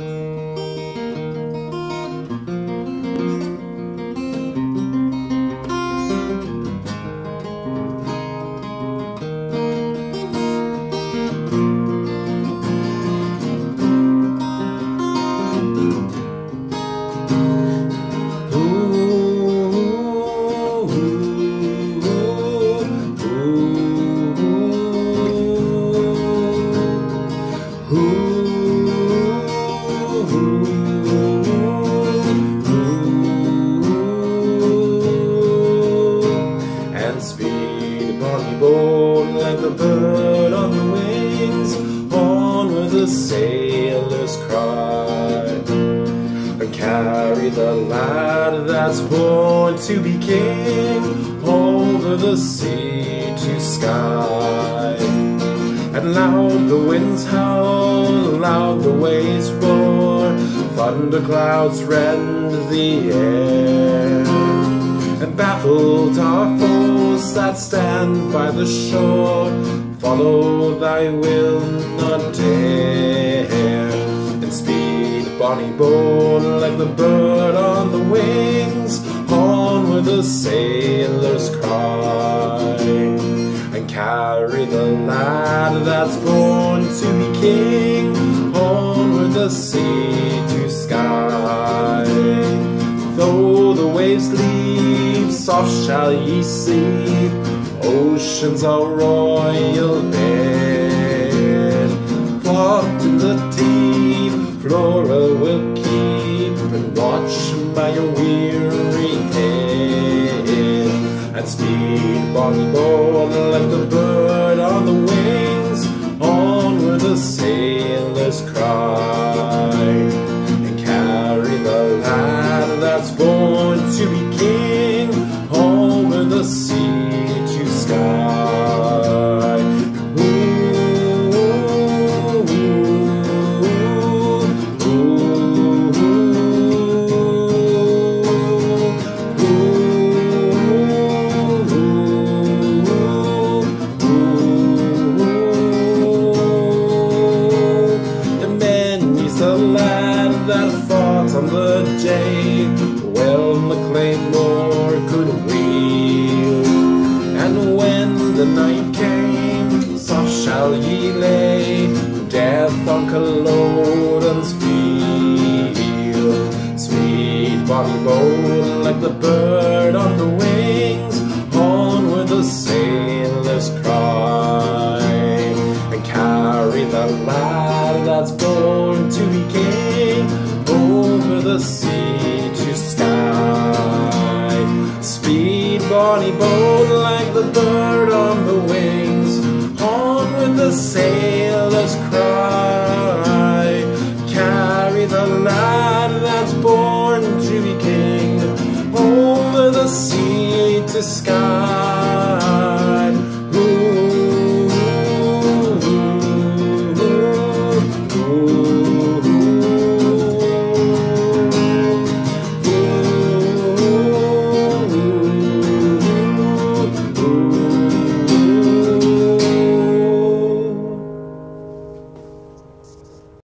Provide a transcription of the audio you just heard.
And a on the wings, onward the sailors cry. And carry the lad that's born to be king over the sea to Skye. And loud the winds howl, loud the waves roar, thunder clouds rend the air. And baffled our foes that stand by the shore, follow thy will, not dare. And speed, bonny boat, like the bird on the wings, onward the sailors cry and carry the lad that's born to be king onward the sea to Skye. Though the waves leave, soft shall ye sleep. Ocean's our royal bed. Flock in the deep, Flora will keep and watch by your weary head. And speed, bonny boat, like the bird on the wings, onward the sailors cry. The day, well the claymore could wield. And when the night came, soft shall ye lay death on Culloden's field. Sweet body bold like the bird on the wings, the sea to Skye. Speed, bonny boat, like the bird on the wings, onward the sailors cry. Carry the lad that's born to be king over the sea to Skye.